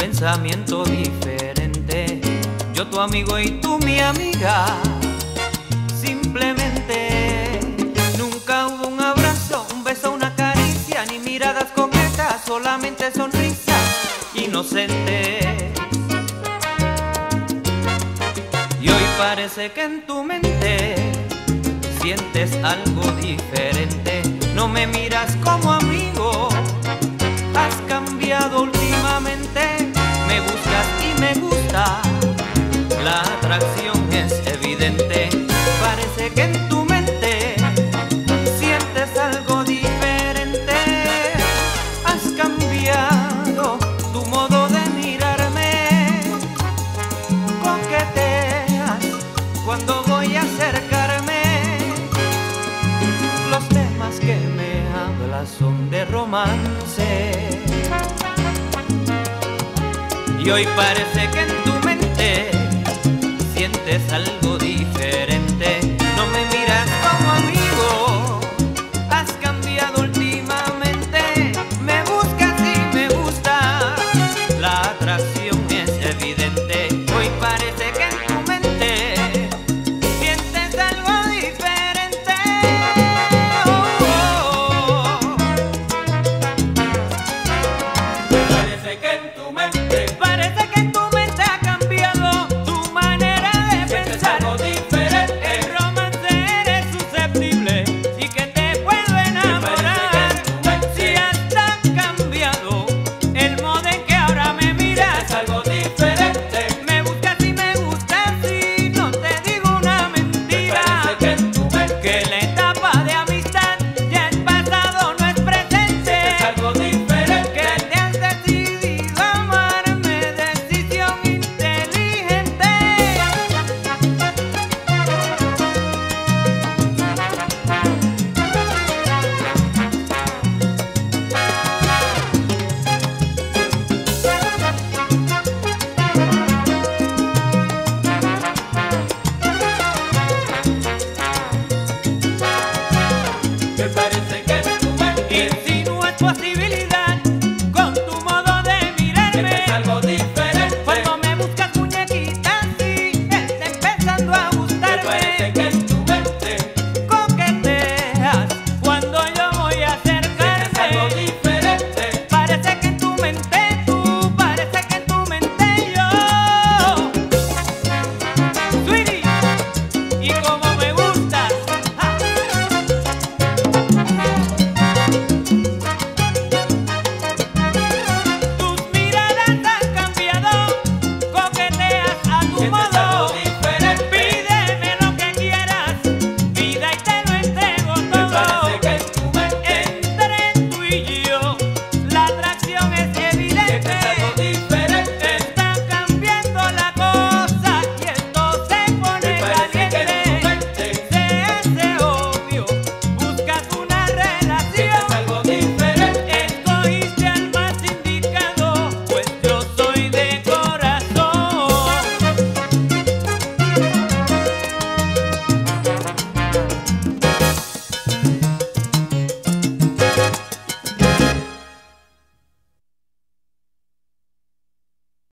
pensamiento diferente. Yo tu amigo y tú mi amiga. Simplemente nunca hubo un abrazo, un beso, una caricia, ni miradas coquetas, solamente sonrisas inocentes. Y hoy parece que en tu mente sientes algo diferente. No me miras atracción es evidente. Parece que en tu mente sientes algo diferente. Has cambiado tu modo de mirarme. Coqueteas cuando voy a acercarme. Los temas que me hablas son de romance. Y hoy parece que en tu mente sientes algo diferente